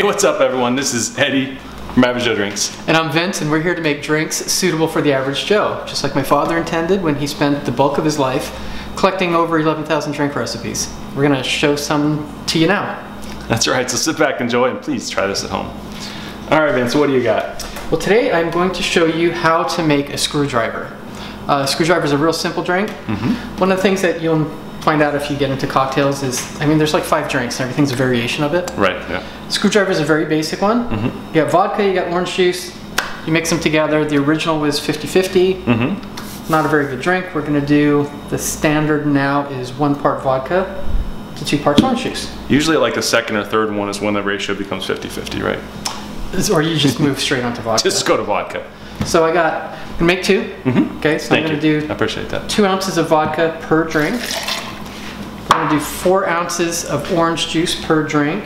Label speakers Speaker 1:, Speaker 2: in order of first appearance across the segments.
Speaker 1: Hey, what's up, everyone? This is Eddie from Average Joe Drinks.
Speaker 2: And I'm Vince, and we're here to make drinks suitable for the average Joe, just like my father intended when he spent the bulk of his life collecting over 11,000 drink recipes. We're gonna show some to you now.
Speaker 1: That's right, so sit back, enjoy, and please try this at home. All right, Vince, what do you got?
Speaker 2: Well, today I'm going to show you how to make a screwdriver. Uh, screwdriver is a real simple drink. One of the things that you'll find out if you get into cocktails is, I mean, there's like five drinks, and everything's a variation of it.
Speaker 1: Right, yeah.
Speaker 2: Screwdriver is a very basic one. Mm-hmm. You got vodka, you got orange juice, you mix them together. The original was 50-50. Mm-hmm. Not a very good drink. We're gonna do, the standard now is one part vodka to two parts orange juice.
Speaker 1: Usually, like the second or third one is when the ratio becomes 50 50, right?
Speaker 2: Or you just move straight onto vodka.
Speaker 1: Just go to vodka.
Speaker 2: So I got, I'm gonna make two. Mm-hmm. Okay, so
Speaker 1: Thank
Speaker 2: I'm gonna
Speaker 1: you.
Speaker 2: do
Speaker 1: I appreciate that.
Speaker 2: two ounces of vodka per drink. I'm gonna do four ounces of orange juice per drink.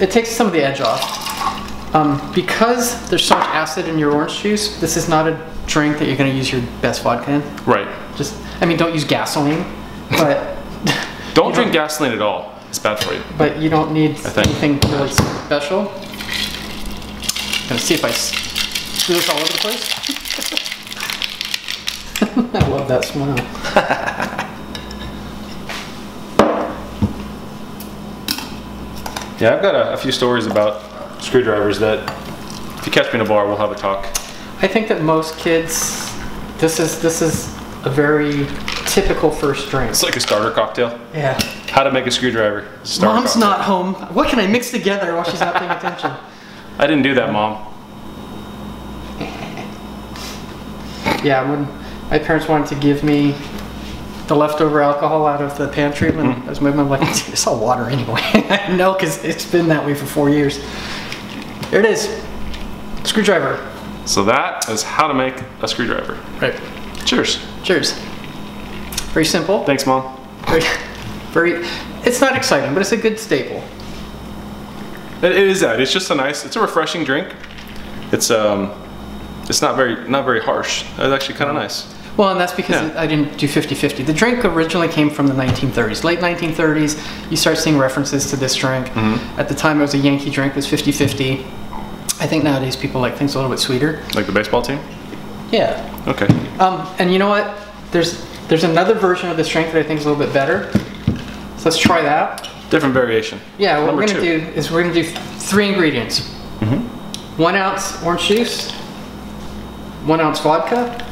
Speaker 2: It takes some of the edge off. Um, because there's so much acid in your orange juice, this is not a drink that you're gonna use your best vodka in.
Speaker 1: Right.
Speaker 2: Just, I mean, don't use gasoline, but
Speaker 1: Don't drink gasoline at all. It's bad for you.
Speaker 2: but you don't need anything really special. Gonna see if I do this all over the place. I love that smile.
Speaker 1: Yeah, I've got a, a few stories about screwdrivers that, if you catch me in a bar, we'll have a talk.
Speaker 2: I think that most kids, this is this is a very typical first drink.
Speaker 1: It's like a starter cocktail.
Speaker 2: Yeah.
Speaker 1: How to make a screwdriver.
Speaker 2: Mom's
Speaker 1: cocktail.
Speaker 2: not home. What can I mix together while she's not paying attention?
Speaker 1: I didn't do that, Mom.
Speaker 2: Yeah, when my parents wanted to give me the leftover alcohol out of the pantry when I was moving, I'm like, it's all water anyway. I know because it's been that way for four years. Here it is. Screwdriver.
Speaker 1: So that is how to make a screwdriver.
Speaker 2: Right.
Speaker 1: Cheers.
Speaker 2: Cheers. Very simple.
Speaker 1: Thanks, Mom.
Speaker 2: Very, very. It's not exciting, but it's a good staple.
Speaker 1: It, it is that. It's just a nice. It's a refreshing drink. It's um, it's not very not very harsh. It's actually kind of nice.
Speaker 2: Well, and that's because
Speaker 1: Yeah.
Speaker 2: I didn't do 50-50. The drink originally came from the 1930s. Late 1930s, you start seeing references to this drink.
Speaker 1: Mm-hmm.
Speaker 2: At the time, it was a Yankee drink. It was 50-50. I think nowadays people like things a little bit sweeter.
Speaker 1: Like the baseball team.
Speaker 2: Yeah.
Speaker 1: Okay.
Speaker 2: Um, and you know what? There's there's another version of this drink that I think is a little bit better. So let's try that.
Speaker 1: Different variation.
Speaker 2: Yeah, what
Speaker 1: Number
Speaker 2: we're gonna
Speaker 1: two.
Speaker 2: do is we're gonna do three ingredients.
Speaker 1: Mm-hmm.
Speaker 2: One ounce orange juice, one ounce vodka,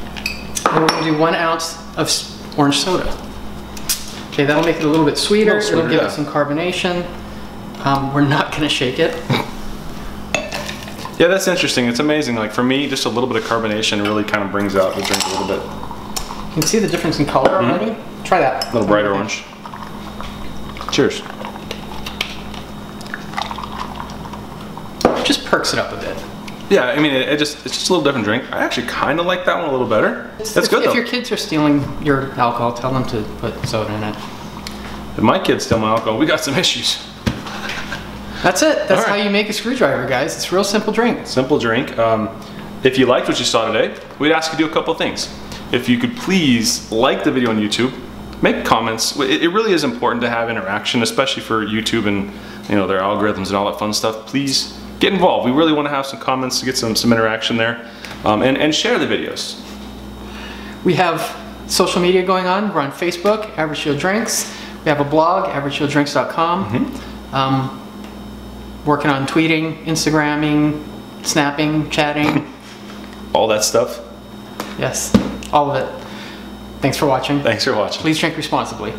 Speaker 2: and we're gonna do one ounce of orange soda. Okay, that'll make it a little bit sweeter.
Speaker 1: little sweeter,
Speaker 2: It'll give
Speaker 1: yeah.
Speaker 2: it some carbonation. Um, we're not gonna shake it.
Speaker 1: Yeah, that's interesting. It's amazing. Like for me, just a little bit of carbonation really kind of brings out the drink a little bit.
Speaker 2: You can see the difference in color already. Try that.
Speaker 1: A little brighter orange. Cheers.
Speaker 2: Just perks it up a bit.
Speaker 1: Yeah, I mean, it, it just it's just a little different drink. I actually kind of like that one a little better. That's
Speaker 2: if,
Speaker 1: good
Speaker 2: If
Speaker 1: though.
Speaker 2: your kids are stealing your alcohol, tell them to put soda in it.
Speaker 1: If my kids steal my alcohol, we got some issues.
Speaker 2: That's it. That's
Speaker 1: right.
Speaker 2: how you make a screwdriver, guys. It's a real simple drink.
Speaker 1: Simple drink. Um, if you liked what you saw today, we'd ask you to do a couple things. If you could please like the video on YouTube, make comments. It, it really is important to have interaction, especially for YouTube and you know their algorithms and all that fun stuff. Please get involved. We really want to have some comments to get some some interaction there, um, and and share the videos.
Speaker 2: We have social media going on. We're on Facebook, Average Joe Drinks. We have a blog, averagejoedrinks.com. Um, working on tweeting, Instagramming, snapping, chatting.
Speaker 1: All that stuff.
Speaker 2: yes, all of it. Thanks for watching.
Speaker 1: Thanks for watching.
Speaker 2: Please drink responsibly.